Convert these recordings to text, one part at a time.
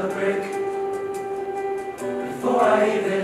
the brake before I even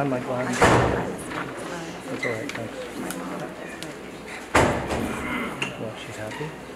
I like lines. That's all right, thanks. Well, she's happy.